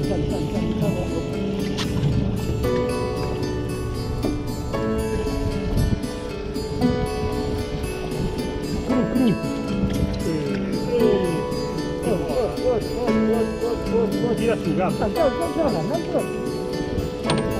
快快快！开门！快快！哎哎！走走走走走走走！快点上车！啊，站站站！哪能这样？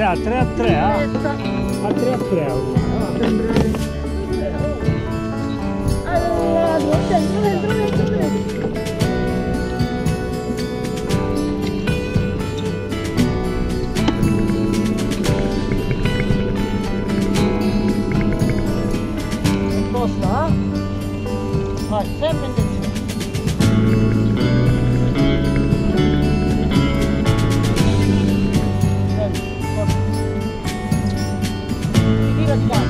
Treia, treia, treia. A treia, treia. Ah, Project One.